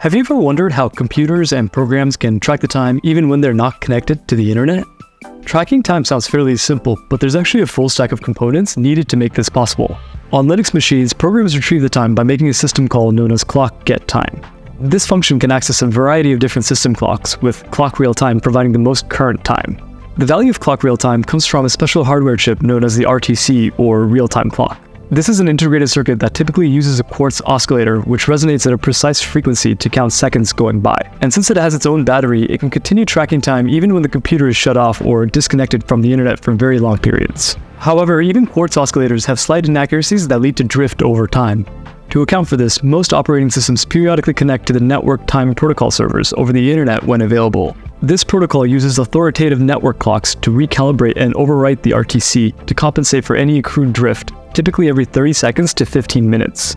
Have you ever wondered how computers and programs can track the time even when they're not connected to the internet? Tracking time sounds fairly simple, but there's actually a full stack of components needed to make this possible. On Linux machines, programs retrieve the time by making a system call known as clock get time. This function can access a variety of different system clocks, with clock real time providing the most current time. The value of clock real time comes from a special hardware chip known as the RTC, or real time clock. This is an integrated circuit that typically uses a quartz oscillator which resonates at a precise frequency to count seconds going by. And since it has its own battery, it can continue tracking time even when the computer is shut off or disconnected from the internet for very long periods. However, even quartz oscillators have slight inaccuracies that lead to drift over time. To account for this, most operating systems periodically connect to the network time protocol servers over the internet when available. This protocol uses authoritative network clocks to recalibrate and overwrite the RTC to compensate for any accrued drift, typically every 30 seconds to 15 minutes.